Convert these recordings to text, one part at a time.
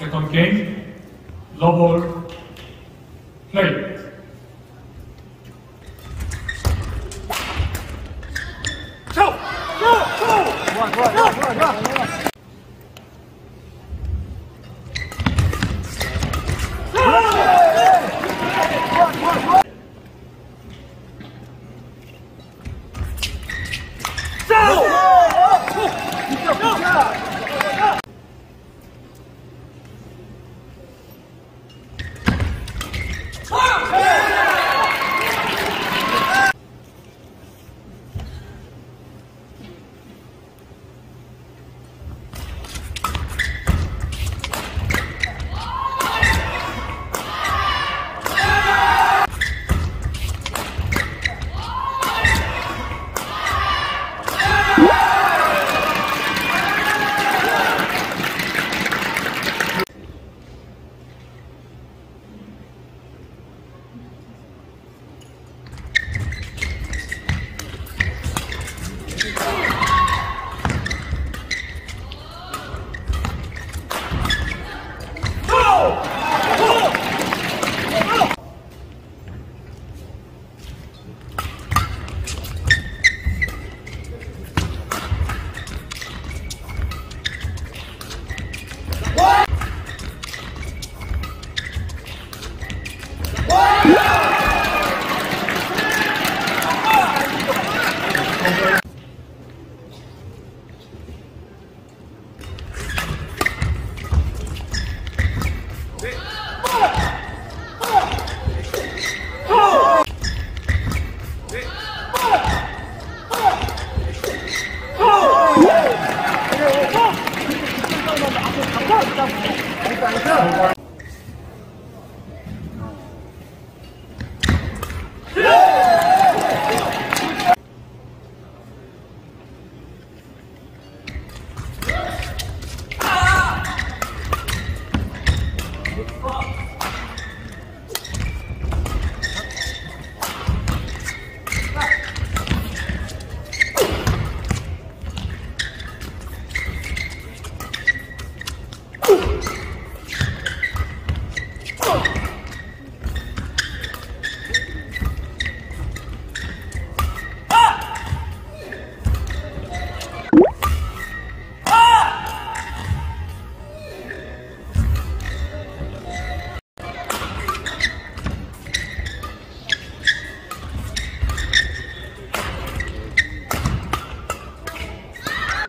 Second game, low ball, play. Go! Go! Go! Go, go, go!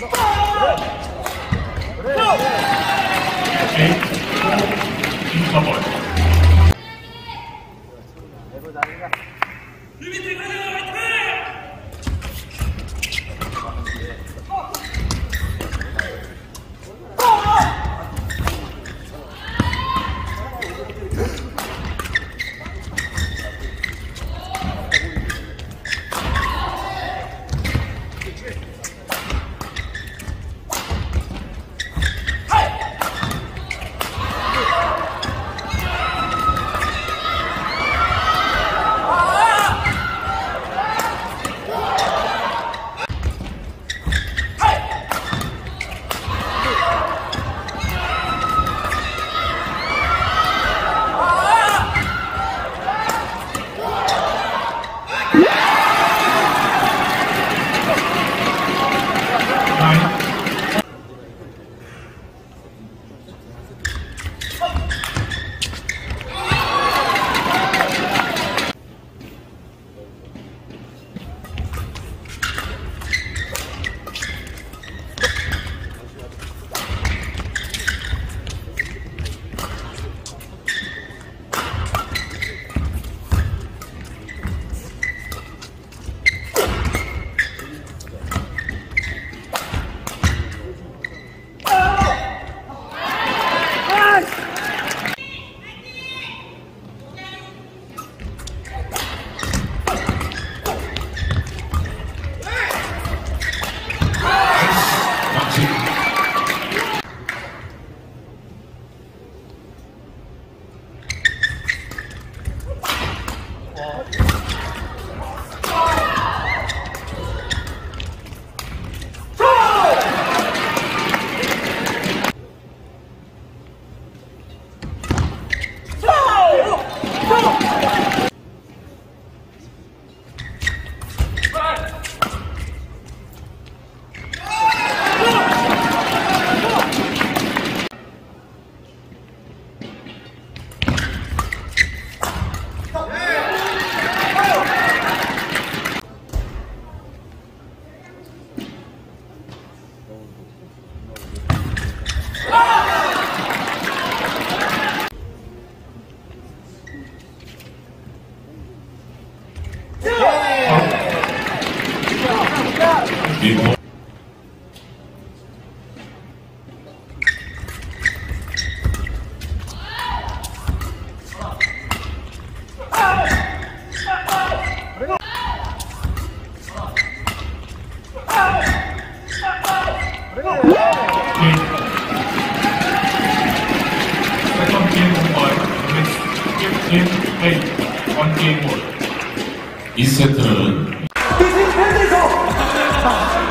Não! Não! Gente, por favor. 페인 원게임볼 2세트는 이팀 팬들도